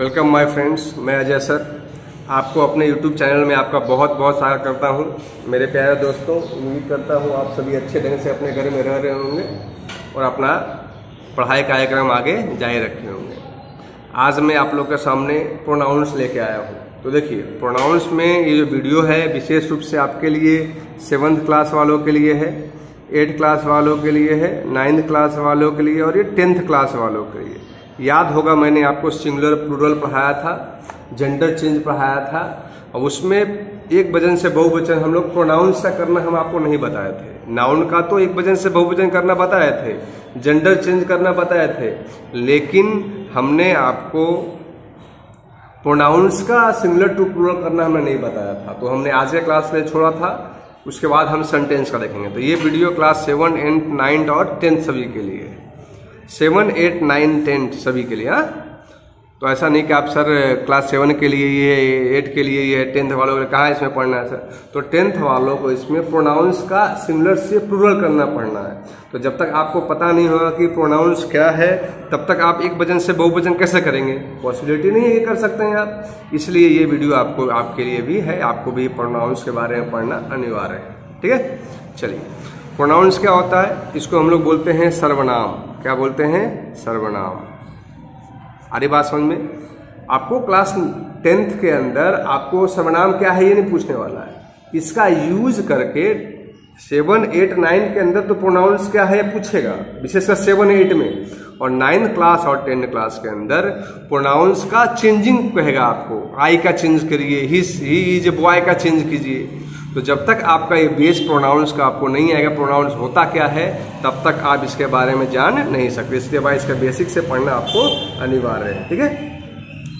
Welcome my friends मैं Ajay sir. आपको अपने यूट्यूब चैनल में आपका बहुत बहुत स्वागत करता हूँ। मेरे प्यारे दोस्तों, उम्मीद करता हूँ आप सभी अच्छे ढंग से अपने घर में रह रहे होंगे और अपना पढ़ाई कार्यक्रम आगे जारी रखे होंगे। आज मैं आप लोग के सामने प्रोनाउंस लेके आया हूँ। तो देखिए प्रोनाउंस में ये जो वीडियो है, विशेष रूप से आपके लिए सेवन्थ क्लास वालों के लिए है एट्थ क्लास वालों के लिए है नाइन्थ क्लास वालों के लिए और ये टेंथ क्लास वालों के लिए। याद होगा मैंने आपको सिंगुलर प्लूरल पढ़ाया था जेंडर चेंज पढ़ाया था, और उसमें एक वज़न से बहुवचन हम लोग प्रोनाउंस का करना हम आपको नहीं बताए थे। नाउन का तो एक वज़न से बहुवचन करना बताए थे जेंडर चेंज करना बताए थे, लेकिन हमने आपको प्रोनाउंस का सिंगुलर टू प्लूरल करना हमने नहीं बताया था। तो हमने आज के क्लास में छोड़ा था, उसके बाद हम सेंटेंस का देखेंगे। तो ये video class seven and nine और टेंथ सभी के लिए। है सेवन, एट, नाइन टेंथ सभी के लिए हाँ? तो ऐसा नहीं कि आप सर, क्लास सेवन के लिए ये, एट के लिए ये, टेंथ वालों को कहाँ इसमें पढ़ना है, सर? तो टेंथ वालों को इसमें प्रोनाउंस का सिमिलर से प्लूरल करना पड़ना है। तो जब तक आपको पता नहीं होगा कि प्रोनाउंस क्या है, तब तक आप एक वज़न से बहुवचन कैसे करेंगे? पॉसिबिलिटी नहीं है ये कर सकते हैं आप। इसलिए ये वीडियो आपको, आपके लिए भी है, आपको भी प्रोनाउंस के बारे में पढ़ना अनिवार्य है। ठीक है? चलिए। प्रोनाउंस क्या होता है? इसको हम लोग बोलते हैं सर्वनाम। क्या बोलते हैं? सर्वनाम। अरे बात समझ में? आपको क्लास टेंथ के अंदर आपको सर्वनाम क्या है ये नहीं पूछने वाला है। इसका यूज़ करके सेवन एट नाइन के अंदर तो प्रोनाउंस क्या है पूछेगा। विशेषकर सेवन एट में। और नाइन्थ क्लास और टेंथ क्लास के अंदर प्रोनाउंस का चेंजिंग कहेगा आपको। आई का चेंज करिए ही इज़ बॉय का चेंज कीजिए। तो जब तक आपका ये बेस प्रोनाउंस का आपको नहीं आएगा प्रोनाउंस होता क्या है, तब तक आप इसके बारे में जान नहीं सकते। इसके बाद इसका बेसिक से पढ़ना आपको अनिवार्य है, ठीक है?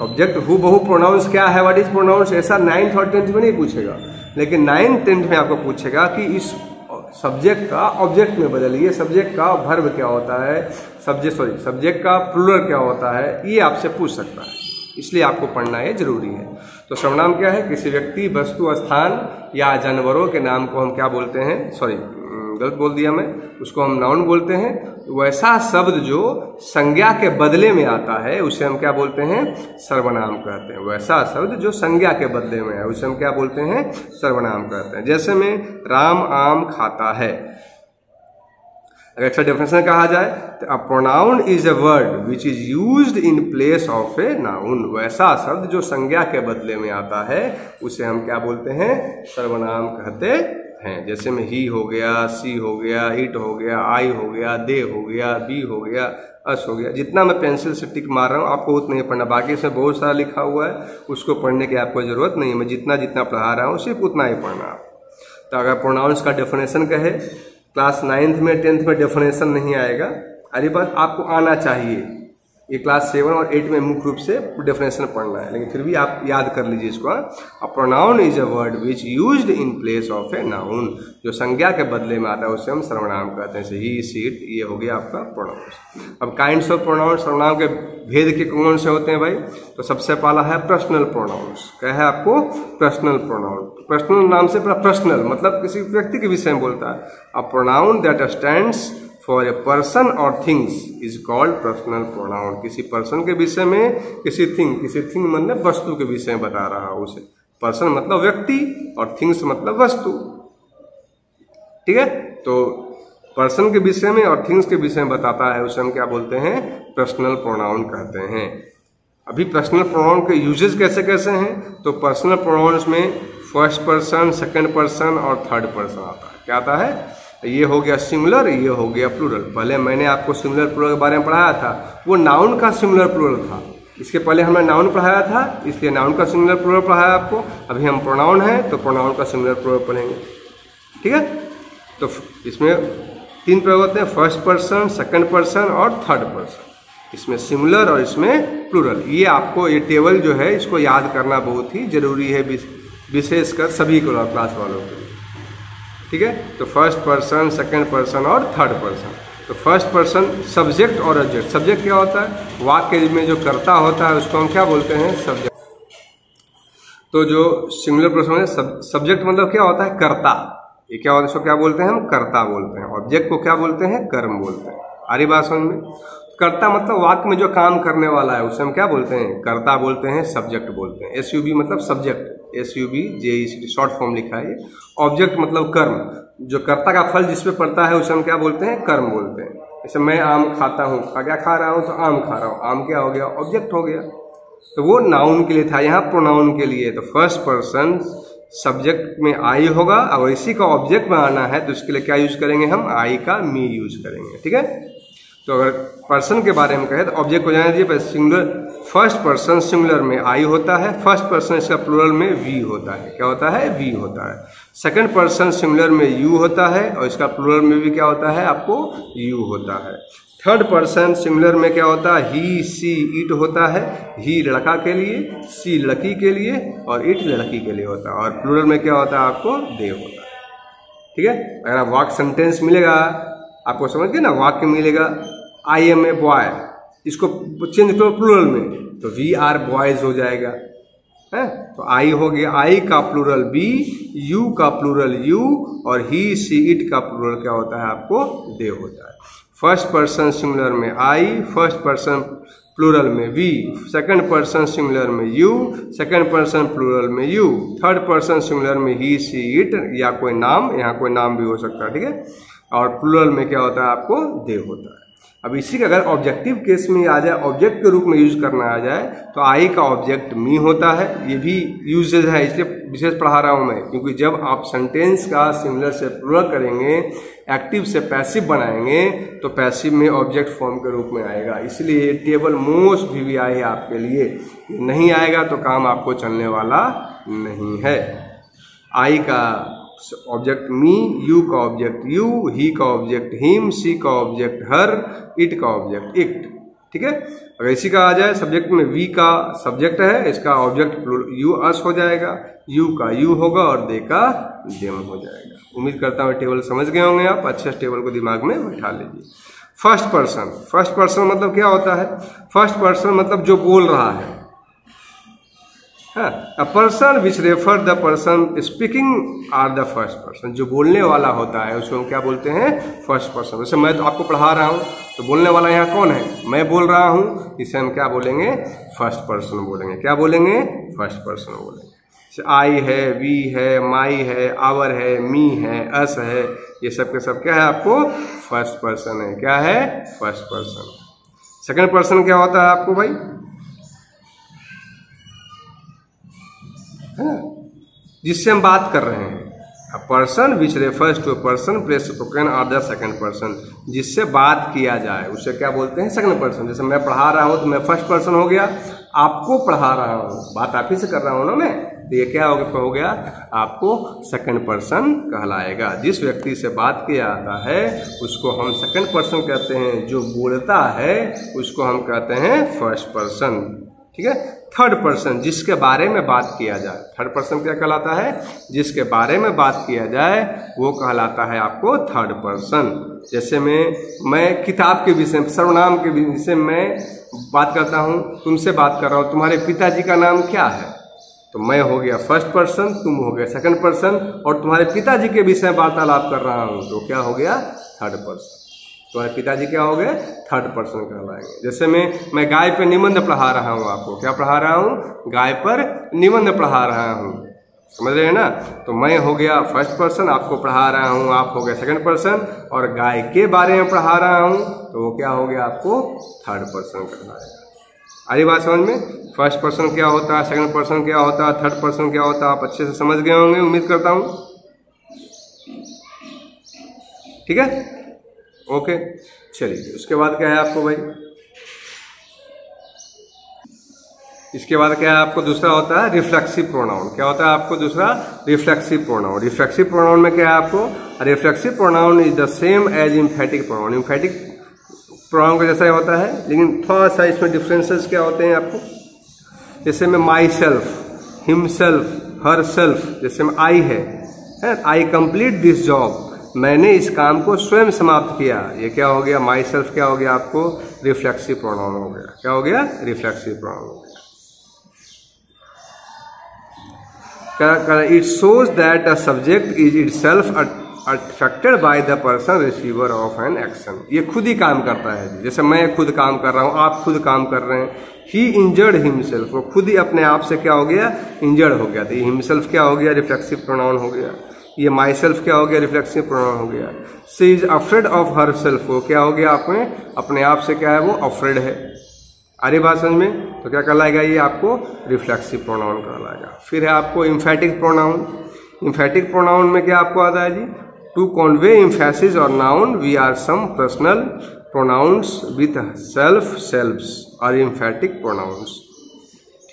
ऑब्जेक्ट हु बहु प्रोनाउंस क्या है? व्हाट इज़ प्रोनाउंस ऐसा नाइन्थ और टेंथ में नहीं पूछेगा। लेकिन नाइन्थ टेंथ में आपको पूछेगा कि इस सब्जेक्ट का ऑब्जेक्ट में बदलिए। सब्जेक्ट का भर्व क्या होता है? सब्जेक्ट सॉरी सब्जेक्ट का प्लूरल क्या होता है? ये आपसे पूछ सकता है। इसलिए आपको पढ़ना ये ज़रूरी है। तो सर्वनाम क्या है? किसी व्यक्ति, वस्तु, स्थान या जानवरों के नाम को हम क्या बोलते हैं? सॉरी गलत बोल दिया मैं। उसको हम नाउन बोलते हैं। वैसा शब्द जो संज्ञा के बदले में आता है, उसे हम क्या बोलते हैं? सर्वनाम कहते हैं। वैसा शब्द जो संज्ञा के बदले में है, उसे हम क्या बोलते हैं? सर्वनाम कहते हैं। जैसे में राम आम खाता है अगर अच्छा डेफिनेशन कहा जाए तो a pronoun is a word which is use in place of a noun वैसा शब्द जो संज्ञा के बदले में आता है, उसे हम क्या बोलते हैं? सर्वनाम कहते हैं। जैसे में ही हो गया सी हो गया इट हो गया आई हो गया दे हो गया बी हो गया अस हो गया। जितना मैं पेंसिल से टिक मार रहा हूँ, आपको उतना ही पढ़ना। बाकी इसमें बहुत सारा लिखा हुआ है, उसको पढ़ने की आपको ज़रूरत नहीं है। मैं जितना जितना पढ़ा रहा हूँ, सिर्फ़ उतना ही पढ़ना। तो अगर प्रोनाउंस का डेफिनेशन कहे क्लास नाइन्थ में टेंथ में डेफिनेशन नहीं आएगा। अरे बात आपको आना चाहिए। ये क्लास सेवन और एट में मुख्य रूप से डेफिनेशन पढ़ना है। लेकिन फिर भी आप याद कर लीजिए इसको a pronoun is a word which use in place of a noun जो संज्ञा के बदले में आता है, उसे हम सर्वनाम कहते हैं। ही सीट ये हो गया आपका प्रोनाउंस अब काइंड्स ऑफ़ प्रोनाउंस सर्वनाम के भेद के कौन से होते हैं भाई? तो सबसे पहला है पर्सनल प्रोनाउंस क्या है आपको? पर्सनल प्रोनाउन पर्सनल नाम से पर्सनल मतलब किसी व्यक्ति के विषय में बोलता है। A pronoun that stands for a person और things is called personal pronoun किसी पर्सन के विषय में, किसी थिंग किसी थिंग मतलब वस्तु के विषय में बता रहा है उसे। पर्सन मतलब व्यक्ति और थिंग्स मतलब वस्तु। ठीक है? तो पर्सन के विषय में और थिंग्स के विषय में बताता है उसे हम क्या बोलते हैं? पर्सनल प्रोनाउन कहते हैं। अभी पर्सनल प्रोनाउन के यूजेस कैसे कैसे हैं? तो पर्सनल प्रोनाउंस में फ़र्स्ट पर्सन सेकंड पर्सन और थर्ड पर्सन आता है। क्या आता है? ये हो गया सिंगुलर ये हो गया प्लूरल पहले मैंने आपको सिंगुलर प्लूरल के बारे में पढ़ाया था, वो नाउन का सिंगुलर प्लूरल था। इसके पहले हमने नाउन पढ़ाया था, इसलिए नाउन का सिंगुलर प्लूरल पढ़ाया आपको। अभी हम प्रोनाउन है तो प्रोनाउन का सिंगुलर प्लूरल पढ़ेंगे। ठीक है? तो इसमें तीन प्रयोग होते हैं फ़र्स्ट पर्सन सेकंड पर्सन और थर्ड पर्सन इसमें सिंगुलर और इसमें प्लूरल ये आपको, ये टेबल जो है, इसको याद करना बहुत ही ज़रूरी है विशेषकर सभी क्लास वालों के। लिए ठीक है? तो फ़र्स्ट पर्सन सेकंड पर्सन और थर्ड पर्सन तो फ़र्स्ट पर्सन सब्जेक्ट और ऑब्जेक्ट सब्जेक्ट क्या होता है? वाक्य में जो करता होता है उसको हम क्या बोलते हैं? सब्जेक्ट तो जो सिंगुलर पर्सन है सब, सब्जेक्ट मतलब क्या होता है? कर्ता. ये क्या होता है? क्या बोलते हैं? हम कर्ता बोलते हैं. ऑब्जेक्ट को क्या बोलते हैं? कर्म बोलते हैं. आरी समझ में? कर्ता मतलब वाक्य में जो काम करने वाला है उसे हम क्या बोलते हैं? कर्ता बोलते हैं सब्जेक्ट बोलते हैं. एस मतलब subject S U B J E short form लिखा है ऑब्जेक्ट मतलब कर्म। जो कर्ता का फल जिसपे पड़ता है, उसे हम क्या बोलते हैं? कर्म बोलते हैं। जैसे मैं आम खाता हूँ क्या खा रहा हूँ तो आम खा रहा हूँ। आम क्या हो गया? ऑब्जेक्ट हो गया। तो वो नाउन के लिए था। यहाँ प्रोनाउन के लिए। तो फ़र्स्ट पर्सन सब्जेक्ट में आई होगा, और इसी का ऑब्जेक्ट बनाना है तो उसके लिए क्या यूज़ करेंगे हम? आई का मी यूज़ करेंगे। ठीक है? तो अगर पर्सन के बारे में कहें तो ऑब्जेक्ट को जाने दीजिए सिंगुलर फ़र्स्ट पर्सन सिंगुलर में आई होता है फ़र्स्ट पर्सन इसका प्लूरल में वी होता है। क्या होता है? वी होता है। सेकंड पर्सन सिंगुलर में यू होता है और इसका प्लूरल में भी क्या होता है? आपको यू होता है। थर्ड पर्सन सिंगुलर में क्या होता है? ही सी इट होता है। ही लड़का के लिए सी लड़की के लिए और इट लड़की के लिए होता है। और प्लूरल में क्या होता है? आपको दे होता है। ठीक है? अगर आप वाक सेंटेंस मिलेगा, आपको समझ गए ना? वाक्य मिलेगा। आई एम ए बॉय इसको चेंज करो प्लूरल में। तो वी आर बॉयज़ हो जाएगा। है? तो आई हो गया आई का प्लूरल बी यू का प्लूरल यू और ही सी इट का प्लूरल क्या होता है आपको? दे होता है। फ़र्स्ट पर्सन सिंगुलर में आई फ़र्स्ट पर्सन प्लूरल में वी सेकंड पर्सन सिंगुलर में यू सेकंड पर्सन प्लूरल में यू थर्ड पर्सन सिंगुलर में ही सी इट या कोई नाम, यहाँ कोई नाम भी हो सकता है, ठीक है? और प्लूरल में क्या होता है आपको? दे होता है। अब इसी का अगर ऑब्जेक्टिव केस में आ जाए ऑब्जेक्ट के रूप में यूज़ करना आ जाए तो आई का ऑब्जेक्ट मी होता है। ये भी यूजेज है इसलिए विशेष पढ़ा रहा हूँ मैं क्योंकि जब आप सेंटेंस का सिमिलर से प्लूरल करेंगे एक्टिव से पैसिव बनाएँगे तो पैसिव में ऑब्जेक्ट फॉर्म के रूप में आएगा। इसलिए टेबल मोस्ट भी, भी आई है आपके लिए। नहीं आएगा तो काम आपको चलने वाला नहीं है। आई का ऑब्जेक्ट मी यू का ऑब्जेक्ट यू ही का ऑब्जेक्ट हिम सी का ऑब्जेक्ट हर इट का ऑब्जेक्ट इट ठीक है? अगर इसी का आ जाए सब्जेक्ट में वी का सब्जेक्ट है, इसका ऑब्जेक्ट यू अस हो जाएगा यू का यू होगा और दे का देम हो जाएगा। उम्मीद करता हूँ टेबल समझ गए होंगे आप, अच्छे से टेबल को दिमाग में बैठा लीजिए। फ़र्स्ट पर्सन फ़र्स्ट पर्सन मतलब क्या होता है? फ़र्स्ट पर्सन मतलब जो बोल रहा है। A person which refer the person speaking are the first person जो बोलने वाला होता है, उसको हम क्या बोलते हैं? फ़र्स्ट पर्सन जैसे मैं तो आपको पढ़ा रहा हूँ तो बोलने वाला यहाँ कौन है? मैं बोल रहा हूँ, इसे हम क्या बोलेंगे? फ़र्स्ट पर्सन बोलेंगे. क्या बोलेंगे? फ़र्स्ट पर्सन बोलेंगे. आई है वी है माई है आवर है मी है अस है, ये सब के सब क्या है आपको? फ़र्स्ट पर्सन है. क्या है? फ़र्स्ट पर्सन सेकंड पर्सन क्या होता है आपको भाई? जिससे हम बात कर रहे हैं। A person which refers to a person place spoken are the second person जिससे बात किया जाए, उसे क्या बोलते हैं? सेकंड पर्सन जैसे मैं पढ़ा रहा हूँ तो मैं फ़र्स्ट पर्सन हो गया। आपको पढ़ा रहा हूँ, बात आप ही से कर रहा हूँ ना मैं? तो ये क्या हो गया? हो गया, आपको सेकंड पर्सन कहलाएगा। जिस व्यक्ति से बात किया जाता है, उसको हम सेकंड पर्सन कहते हैं। जो बोलता है, उसको हम कहते हैं फ़र्स्ट पर्सन ठीक है? थर्ड पर्सन जिसके बारे में बात किया जाए। थर्ड पर्सन क्या कहलाता है? जिसके बारे में बात किया जाए, वो कहलाता है आपको थर्ड पर्सन जैसे मैं मैं किताब के विषय में सर्वनाम के विषय में बात करता हूँ, तुमसे बात कर रहा हूँ, तुम्हारे पिताजी का नाम क्या है? तो मैं हो गया फ़र्स्ट पर्सन तुम हो गया सेकंड पर्सन और तुम्हारे पिताजी के विषय वार्तालाप कर रहा हूँ तो क्या हो गया? थर्ड पर्सन तुम्हारे पिताजी क्या हो गए? थर्ड पर्सन कहलाएँगे। जैसे मैं मैं गाय पर निबंध पढ़ा रहा हूँ आपको। क्या पढ़ा रहा हूँ? गाय पर निबंध पढ़ा रहा हूँ। समझ रहे हैं ना? तो मैं हो गया फ़र्स्ट पर्सन आपको पढ़ा रहा हूँ, आप हो गए सेकंड पर्सन और गाय के बारे में पढ़ा रहा हूँ तो वो क्या हो गया आपको? थर्ड पर्सन कहलाएगा। आगे बात समझ में? फ़र्स्ट पर्सन क्या होता है? सेकंड पर्सन क्या होता है? थर्ड पर्सन क्या होता है? आप अच्छे से समझ गए होंगे, उम्मीद करता हूँ। ठीक है? ओके, चलिए, उसके बाद क्या है आपको भाई? इसके बाद क्या है आपको दूसरा होता है रिफ्लेक्सिव प्रोनाउन क्या होता है आपको दूसरा? रिफ्लेक्सिव प्रोनाउन रिफ्लेक्सिव प्रोनाउन में क्या है आपको? Reflexive pronoun is the same as emphatic pronoun emphatic pronoun का जैसा होता है, लेकिन थोड़ा सा इसमें डिफरेंसेस क्या होते हैं आपको? जैसे में myself himself herself जैसे में आई है आई कंप्लीट दिस जॉब मैंने इस काम को स्वयं समाप्त किया। ये क्या हो गया? माई सेल्फ क्या हो गया आपको? रिफ्लेक्सिव प्रोनाउन हो गया। क्या हो गया? रिफ्लेक्सिव प्रोनाउन हो गया। It shows that a subject is itself affected by the person receiver of an action ये खुद ही काम करता है जैसे मैं खुद काम कर रहा हूँ, आप खुद काम कर रहे हैं। ही इंजर्ड हिमसेल्फ वो खुद ही अपने आप से क्या हो गया? इंजर्ड हो गया। तो हिमसेल्फ क्या हो गया? रिफ्लेक्सिव प्रोनाउन हो गया। ये माई सेल्फ क्या हो गया? रिफ्लेक्सिव प्रोनाउन हो गया। She is afraid of herself वो क्या हो गया आपने? अपने आप से क्या है? वो अफ्रेड है। आर्य बात समझ में? तो क्या कहलाएगा? ये आपको रिफ्लेक्सिव प्रोनाउन कहलाएगा। फिर है आपको इम्फेटिक प्रोनाउन इम्फेटिक प्रोनाउन में क्या आपको आता है जी? टू कॉन्वे इम्फेसिस और noun we are some personal pronouns with self self और इम्फेटिक प्रोनाउंस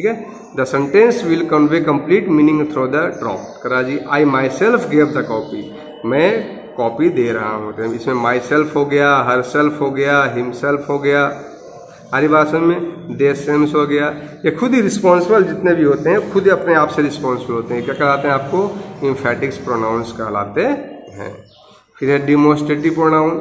ठीक है? The sentence will convey complete meaning through the drop करा जी I myself gave the copy मैं कॉपी दे रहा हूँ। तो इसमें माई सेल्फ हो गया हर सेल्फ हो गया हिम सेल्फ हो गया। हरी भाषण में दे सेंस हो गया। ये खुद ही रिस्पॉन्सिबल जितने भी होते हैं, खुद ही अपने आप से रिस्पॉन्सिबल होते हैं। क्या कहलाते हैं आपको? इम्फेटिक्स प्रोनाउंस कहलाते हैं। फिर है डिमोस्ट्रेटिव प्रोनाउन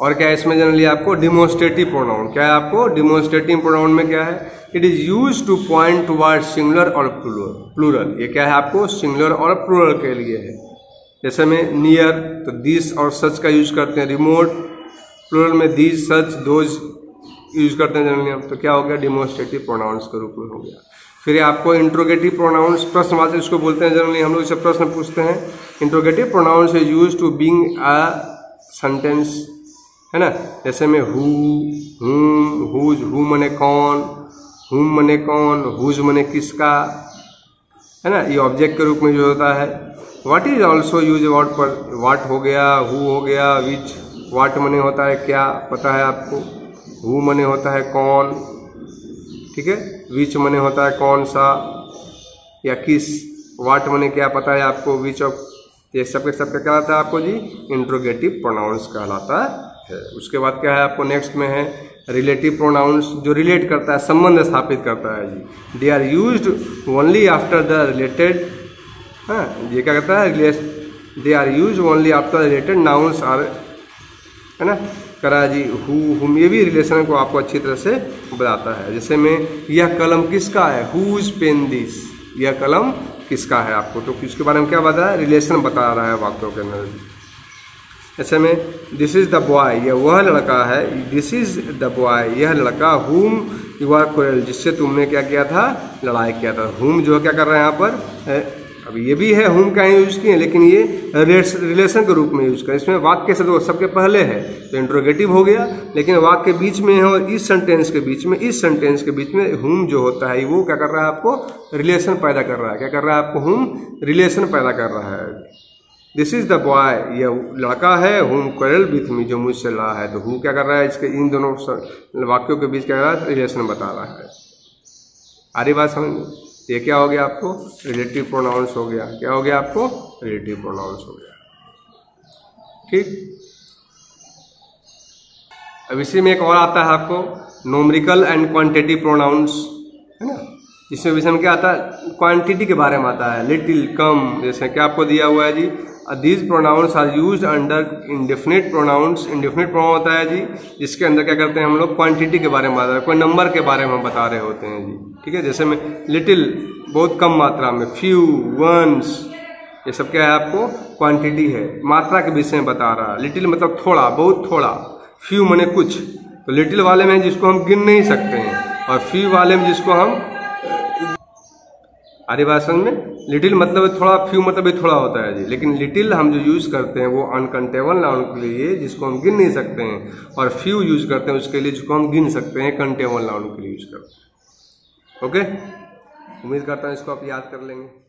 और क्या है इसमें जनरली आपको डिमोस्ट्रेटिव प्रोनाउन क्या है आपको डिमोस्ट्रेटिव प्रोनाउन में क्या है? It is use to point toward singular और प्लूरल ये क्या है आपको? सिंगुलर और प्लूरल के लिए है। जैसे में नियर तो दिस और सच का यूज़ करते हैं। रिमोट प्लूरल में दीज सच दोज यूज़ करते हैं जनरली हम। तो क्या हो गया? डिमोस्ट्रेटिव प्रोनाउंस के रूप में हो गया। फिर आपको इंट्रोगेटिव प्रोनाउंस प्रश्नवाचक इसको बोलते हैं जनरली हम लोग इसे प्रश्न पूछते हैं। Interrogative pronouns use to being a sentence है ना? जैसे में हु हुम हुज, हु मने कौन हुम मने कौन, हुज मने किसका? है ना? ये ऑब्जेक्ट के रूप में जो होता है। What is also use word पर वाट हो गया हु हो गया विच वाट मने होता है, क्या पता है आपको? हु मने होता है, कौन? ठीक है? विच मने होता है, कौन सा? या किस? वाट मने क्या पता है आपको? विच ऑफ़ ये सब के सब क्या कहलाता है आपको जी? इंट्रोगेटिव प्रोनाउंस कहलाता है। उसके बाद क्या है, आपको नेक्स्ट में है रिलेटिव प्रोनाउंस जो रिलेट करता है, संबंध स्थापित करता है जी। They are use only after the related हाँ ये क्या कहता है they are use only after related nouns are है ना, करा जी हु हुम ये भी रिलेशन को आपको अच्छी तरह से बताता है। जैसे में, यह कलम किसका है? हुज पेन दिस यह कलम किसका है आपको? तो किसके बारे में क्या बता रहा है? रिलेशन बता रहा है वाक्यों के अंदर। ऐसे में दिस इज़ द बॉय यह वह लड़का है दिस इज़ द बॉय यह लड़का हुम यू आर कोयल जिससे तुमने क्या किया था? लड़ाई किया था। हुम जो क्या कर रहे हैं यहाँ पर? अब ये भी है होम का यूज़ किए लेकिन ये रिलेशन के रूप में यूज़ करें इसमें वाक्य से तो सबके पहले है तो इंट्रोगेटिव हो गया। लेकिन वाक्य के बीच में है और इस सेंटेंस के बीच में, इस सेंटेंस के बीच में हुम जो होता है, वो क्या कर रहा है आपको? रिलेशन पैदा कर रहा है। क्या कर रहा है आपको? हुम रिलेशन पैदा कर रहा है। दिस इज़ द बॉय ये लड़का है हुम करल विथ मी जो मुझसे लड़ा है। तो हु क्या कर रहा है? इसके इन दोनों वाक्यों के बीच क्या कर रहा है? रिलेशन बता रहा है। आरी बात समझ ये क्या हो गया आपको? रिलेटिव प्रोनाउंस हो गया। क्या हो गया आपको? रिलेटिव प्रोनाउंस हो गया। ठीक? अब इसी में एक और आता है आपको। नोमरिकल एंड क्वांटिटी प्रोनाउंस है ना? इसमें विषय में क्या आता है? क्वांटिटी के बारे में आता है। लिटिल कम, जैसे क्या आपको दिया हुआ है जी। These pronouns are use under indefinite pronouns indefinite pronoun होता है जी, जिसके अंदर क्या करते हैं हम लोग? क्वांटिटी के बारे में बता रहे कोई नंबर के बारे में बता रहे होते हैं जी। ठीक है? जैसे में लिटिल बहुत कम मात्रा में फ्यू वंस ये सब क्या है आपको? क्वांटिटी है। मात्रा के विषय में बता रहा। है लिटिल मतलब थोड़ा, बहुत थोड़ा। फ्यू मने कुछ। तो लिटिल वाले में जिसको हम गिन नहीं सकते हैं, और फ्यू वाले में जिसको हम आर्य भाषण में लिटिल मतलब थोड़ा फ्यू मतलब थोड़ा होता है जी। लेकिन लिटिल हम जो यूज़ करते हैं वो अनकंटेबल नाउन के लिए, जिसको हम गिन नहीं सकते हैं। और फ्यू यूज़ करते हैं उसके लिए जिसको हम गिन सकते हैं कंटेबल नाउन के लिए यूज़ करते हैं। ओके उम्मीद करता हूँ इसको आप याद कर लेंगे।